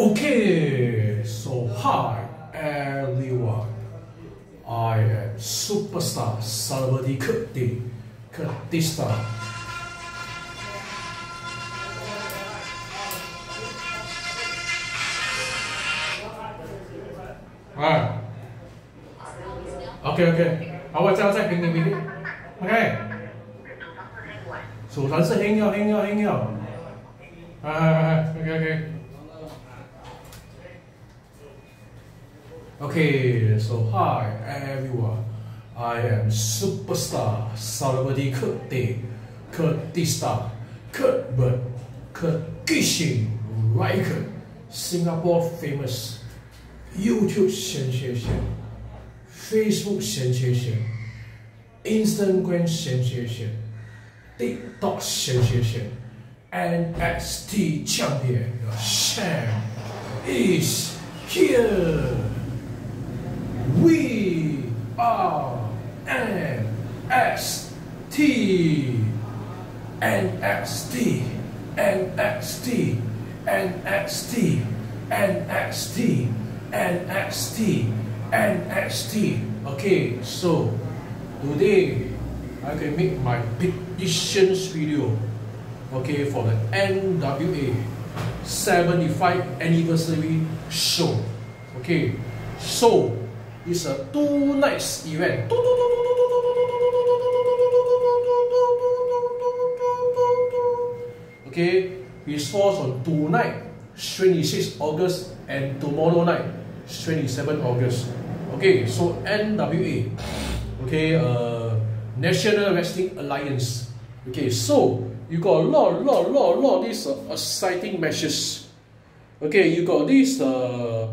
Okay, so hi everyone. I am superstar celebrity Kurti Kurtista. Ah. OK OK，好，我再再平平平平，OK。数thần是轻咗轻咗轻咗，系系系，OK OK。 Okay, so hi everyone. I am superstar celebrity Kurt Day, Kurt Dista, Kurt Bird, Kurt Gishing Riker, Singapore famous YouTube sensation, Facebook sensation, Instagram sensation, TikTok sensation, NXT champion Sam is here. We are N S T N S T N S T N S T N S T N S T N S T. Okay, so today I can make my petitions video. Okay, for the NWA 75 anniversary show. Okay, so it's a two nights event. Okay, it falls on tonight, 26 August, and tomorrow night, 27 August. Okay, so NWA, okay, uh, National Wrestling Alliance. Okay, so you got a lot, lot, lot, lot these uh, exciting matches. Okay, you got this uh,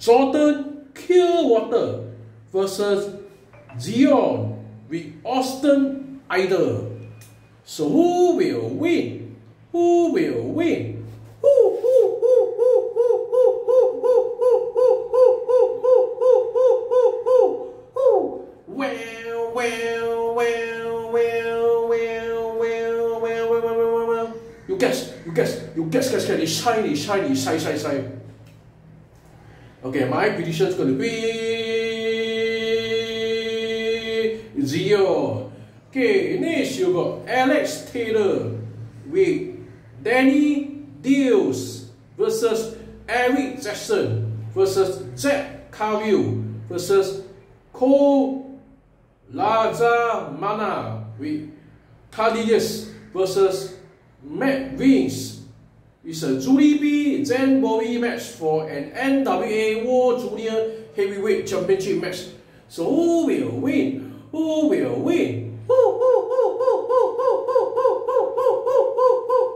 Jordan Clearwater versus Zion with Austin Idol. So who will win? Who will win? Who, who, who, who, who, who, who, who, who, who, who, who, who? Well, well, well, well, well, well, well, well, well, well, well. You guess, you guess, you guess, guess, guess. It's shiny, shiny, shiny, shiny, shiny. Okay, my prediction is going to be zero. Okay, next you got Alex Taylor with Danny Dealz versus Eric Jackson versus Jack Cartwheel versus Cole Lazamana with Cardidius versus Matt Vince. It's a Julie B. Zen Bobby match for an NWA World Junior Heavyweight Championship match. So who will win? Who will win? Who, who, who, who, who, who, who, who, who, who, who,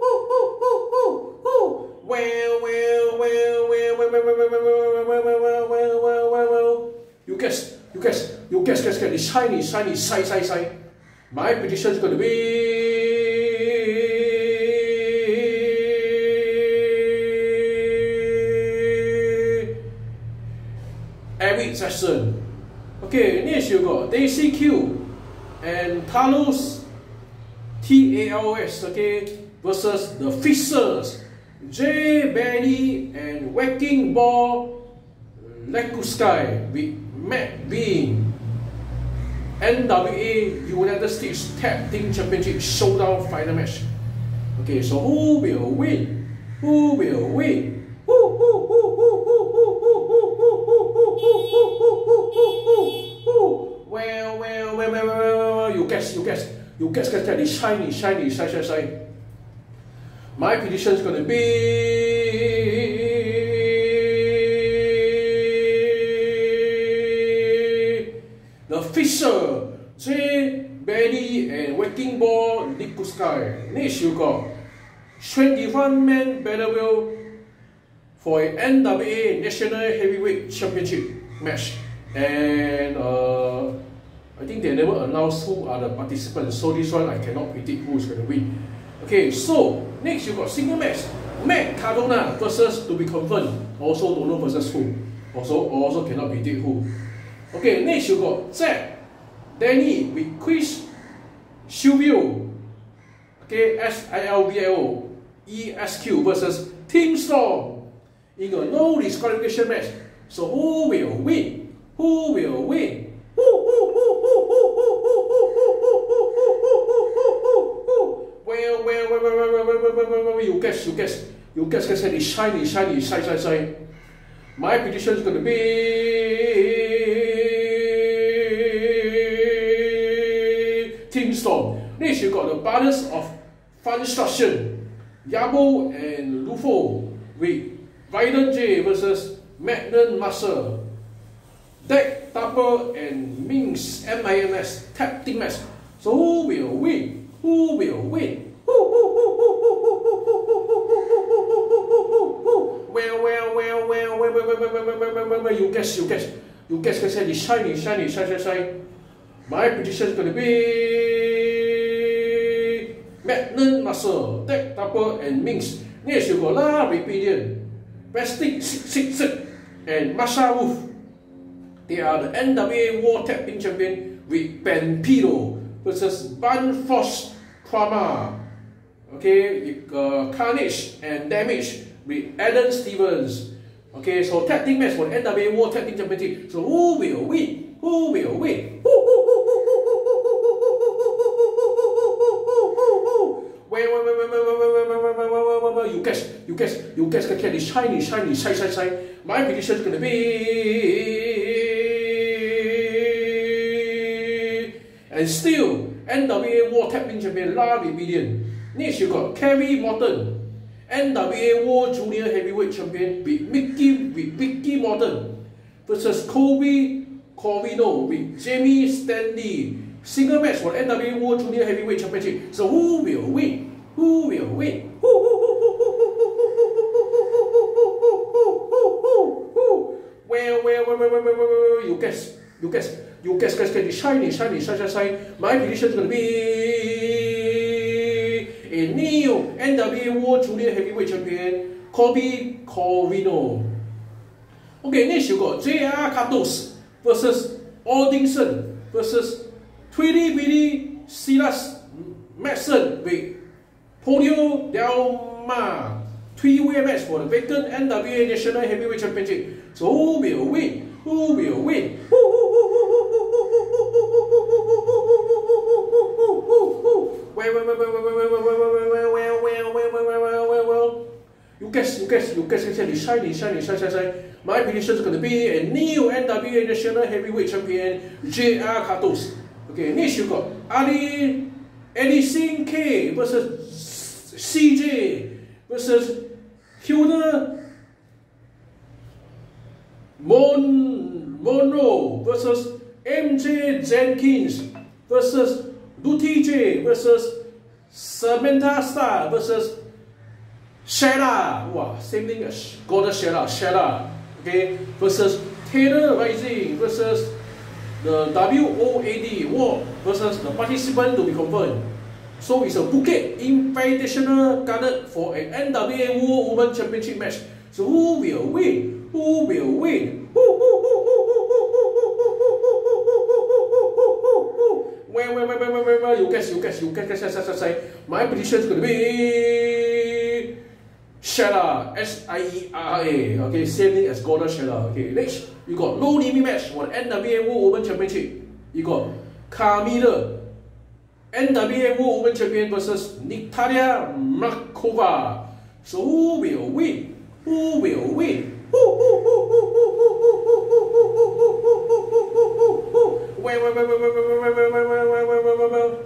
who, who, who? Well, well, well, well, well, well, well, well, well, well, well, well, well, well, well. You guess, you guess, you guess, guess, guess. It's shiny, shiny, sai, sai, sai. My prediction is going to be Eric Okay, next you got Daisy Q and Talos T A L S, okay, versus the Fixers, Jay Benny and Wrecking Ball Legursky with Matt Bean. NWA United States Tag Team Championship Showdown Final Match. Okay, so who will win? Who will win? You get, get, get, it shiny, shiny, shiny, shiny, shiny. My prediction is going to be the Fisher, Jay, Betty, and Waiting Ball, Leap to Sky. Next, you got 21 man battle will for a NWA National Heavyweight Championship match. And uh, I think they never announce who are the participants, so this one I cannot predict who is going to win. Okay, so next you got single match. Matt Cardona versus to be confirmed. Also don't know versus who. Also also cannot predict who. Okay, next you got Zack, Danny with Chris Silvio. Okay, S I L V I O E S Q versus Team Storm. in a no disqualification match. So who will win? Who will win? You guess, you guess, you guess, guess, It's shiny, shiny, shine, shine, shine. My prediction is going to be Team Storm. Next, you got the balance of Fun Destruction, Yabo and Lufo with Biden J versus Magnum Muscle. Deck, Double, and Minx MIMS tag team match. So who will win? Who will win? Well, well, well, well, well, well, well, well, well, well, well, you guess, you guess, you guess, guess, guess, shiny, shiny, shine, shine, shine. My prediction is going to be Magnum Muscle, Deck, Double, and Minx. Next, you got La Plastic Six Six, and Mecha Wolf. They are the NWA World Tag Team Champion with Ben Piro versus Blunt Force Trauma. Okay, uh, Carnage and Damage with Aron Stevens. Okay, so tag team match for the NWA War Tag Team Championship. So who will win? Who will win? Who, who, who, who, who, who, who, who, who, who, who, who? Wait, wait, wait, wait, wait, wait, wait, wait, wait, wait, wait, wait, wait, you guess, you guess, you guess, get the shiny, shiny, shine, shine, shine. My prediction is gonna be, and still NWA World Tag Team Champion La Rebellion. Next you got Kerry Morton, NWA World Junior Heavyweight Champion with Mickey Morton versus Colby Corino with Jamie Stanley. Single match for NWA War Junior Heavyweight Championship. So who will win? Who will win? Well, well, well, well, well, well, well, well, you guess, you guess, you guess, guess, guess, shiny, shiny, shine, shine, shine. My prediction is going to be a new World Junior Heavyweight Champion, Colby Corino. Okay, next you got J.R. Kratos versus Odinson versus Tweety Bitty Silas Madsen with Pollo Del Mar. Three-way match for the vacant NWA National Heavyweight Championship. So who will win? Who will win? Well, well, well, well, well, well, well, well, You you shiny, shiny, shine, shine, shine. My prediction is going to be a new NWA National Heavyweight Champion, J.R. Kratos. Okay, next you got Ali Edison K versus CJ versus Hilda Mon Monroe versus MJ Jenkins versus Luty J versus Samantha Star versus Shella. Wow, same thing as Goddess Shella. Shella. Okay, versus Taylor Rising versus the WOAD War versus the participant to be confirmed. So it's a Phuket Invitational guarded for an NWA War Women Championship match. So who will win? Who will win? Well, well, well, well, well, well, well, you guess, you guess, you guess, guess, guess, guess, guess, guess. My prediction is going to be Shella, S-I-E-R-A. Okay, same thing as Gordon Shella. Okay, next you got no limit match for the NWA World Women Championship. You got Carmella, NWA World Women Champion versus Natalia Markova. So who will win? Who will win? Well, well, well, well, well, well, well, well, well, well, well, well, well, well.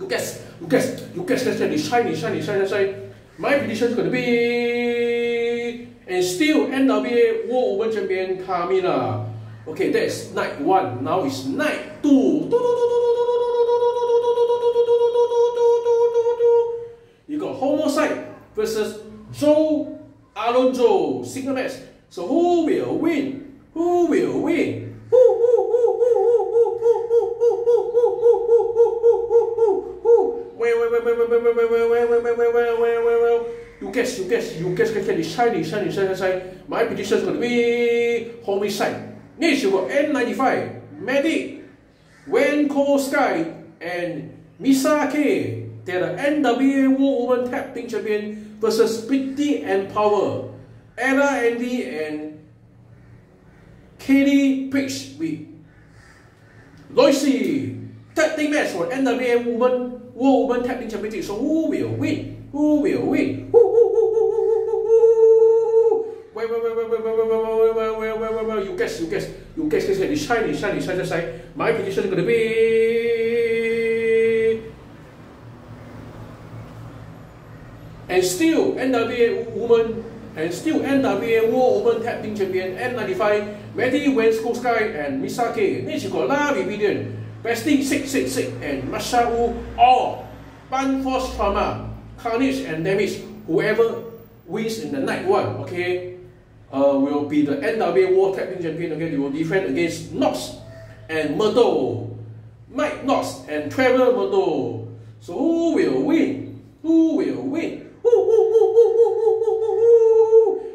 You guess, you guess, you guess, guess, guess, shiny, shiny, shiny, shiny. My prediction is going to be, and still NWA World Women Champion Carmella. Okay, that's night one. Now it's night two. You got Homicide versus Joe Alonzo single match. So who will win? Who will win? Well, well, well, well, well, well, well, well, well, well, well, well, guess, you guess, you guess, guess, guess, shiny, shiny, shiny, shiny. My prediction is going to be Homicide. Next, you got N95, Medic, Wenko Sky, and Misake. They're the NWA World Women Tag Team Champion versus Pretty and Power. Ella Andy and Katie Pitch with Loisy. Tag team match for NWA Women Woman technique so Who will win? Who will win? Who, who, who, who, who, who, who? Wait, wait, wait, wait, wait, wait, wait, wait, wait, wait, wait, wait, wait. You guess, you guess, you guess. This is shiny, you shiny, you shiny, you shiny. My prediction is gonna be. And still NWA woman and still NWA World Open Tag Team Champion N95 Maddie Wayne Sky and Misaki Nichiko Lavi Vivian Bestia 666 and Masha Wu all Blunt Force Trauma Carnage and Damage whoever wins in the night one okay uh, will be the NWA World Tag Team Champion okay they will defend against Knox and Murdo Mike Knox and Trevor Murdo so who will win who will win who, who, who, who, who, who, who, who?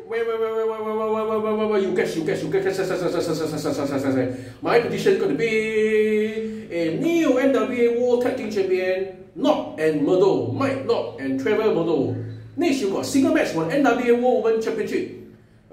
Wait, wait, wait, wait, wait, wait, wait, wait, wait, wait, wait, you guess, you guess, you guess, guess, guess, guess, guess, guess, guess. My prediction to be a new NWA World Tag Team Champion, Knock and Murdo, Mike Knock and Trevor Murdo. Next, you got a single match for NWA World Women Championship.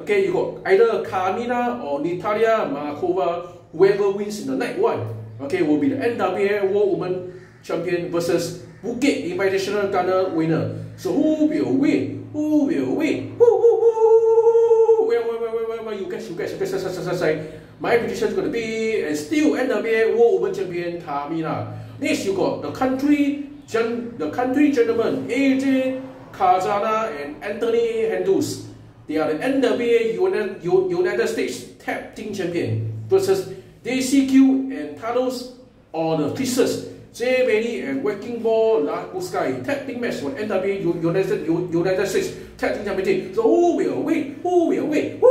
Okay, you got either Carmina or Natalia Markova, whoever wins in the night one, okay, will be the NWA World Women Champion versus Bukit Invitational Gunner winner. So who will win? Who will win? Who, who, who? Wait, wait, wait, wait, wait, wait, you guess, you guess, you guess, guess, guess, guess, guess. My prediction is going to be and still NWA World Women Champion Carmina. Next, you got the country, gen, the country gentlemen AJ Cazana and Anthony Hendus. They are the NWA United, United States Tag Team Champion versus DCQ and Talos or the Fixers. Jay and Wrecking Ball Legursky tag team match for NWA United, United States Tag Team Championship. So who will win? Who will win? Who?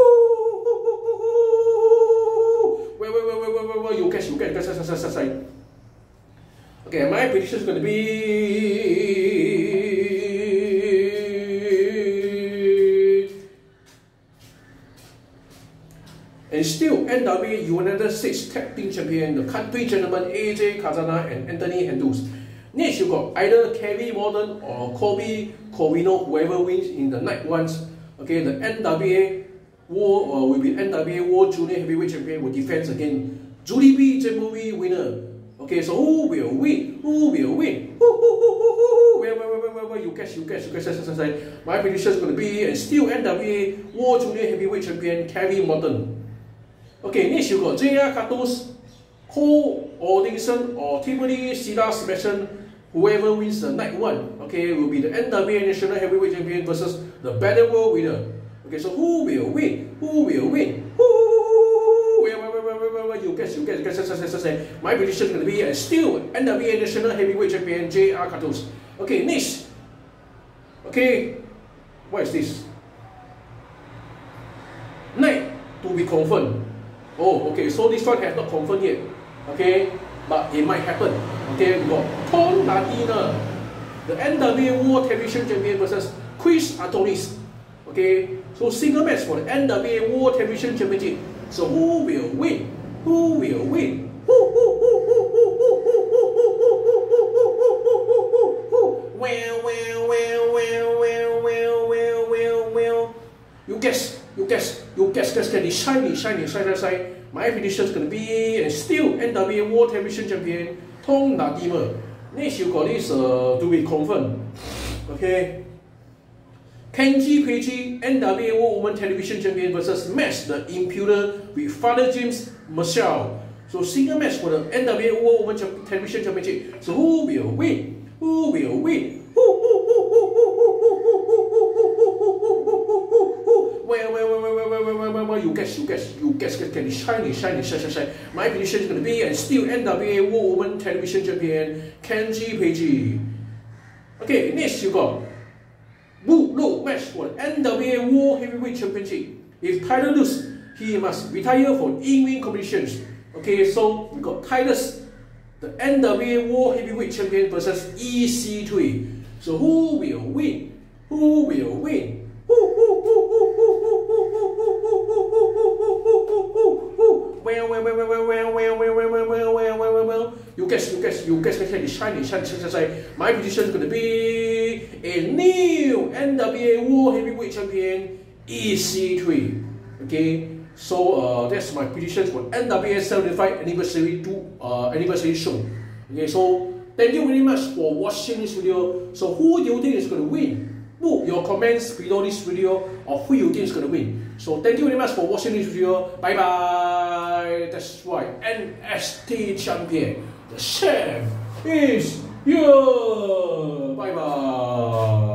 Wait, wait, wait, wait, wait, wait, wait. You guess, you guess, guess, guess, guess, guess. Okay, my prediction is going to be. And still, NWA United States Tag Team Champion, the country gentlemen AJ Cazana and Anthony Hendus. Next, you got either Kevin Morton or Colby Corino, whoever wins in the night ones. Okay, the NWA War uh, will be NWA World Junior Heavyweight Champion will defend against Julie B. Jamboree winner. Okay, so who will win? Who will win? Who, who, who, who, who? Where, where, where, where, where, you guess, you guess, you guess, guess, guess, guess. My prediction is going to be and still NWA World Junior Heavyweight Champion Kevin Morton. Okay, next you got J.R. Kratos, Cole Odinson or Timothy Silas Smashon, whoever wins the night one, okay, will be the NWA National Heavyweight Champion versus the Battle World winner. Okay, so who will win? Who will win? Who? Wait, wait, wait, wait, wait, wait, wait, you guess, you guess, guess, guess, guess, guess, guess. My prediction is going to be uh, still NWA National Heavyweight Champion J.R. Kratos. Okay, next. Okay, what is this? Night to be confirmed. Oh, okay, so this one has not confirmed yet. Okay, but it might happen. Okay, we got Tom Nadina, the NWA World Television Champion versus Chris Adonis. Okay, so single match for the NWA World Television Championship. So who will win? Shiny, shiny, shiny, shiny. My prediction is going to be and still NWA World Television Champion Tom Nadima. Next, you got this to be confirm? Okay, Kenji Peichi, NWA World Women Television Champion versus Match the Impuler with Father James Michelle. So single match for the NWA World Women Television Championship. So who will win? Who will win? Guess, you guess, you guess, guess, guess, shiny, shiny, shiny, shiny. My prediction is going to be and still NWA World Women Television Champion Kenzie Paige. Okay, next you got Wu Lo match for NWA World Heavyweight Championship. If Tyler lose, he must retire from in-ring competitions. Okay, so we got Tyrus, the NWA World Heavyweight Champion versus EC3. So who will win? Who will win? You guess, you guess, you guess, guess, guess, shiny, shiny, shiny, shiny. My prediction is going to be a new NWA World Heavyweight Champion, EC3. Okay, so uh, that's my prediction for NWA 75 anniversary two uh, anniversary show. Okay, so thank you very much for watching this video. So who do you think is going to win? Put your comments below this video of who you think is going to win. So thank you very much for watching this video. Bye bye. That's why NST champion, the champ is you. Bye bye.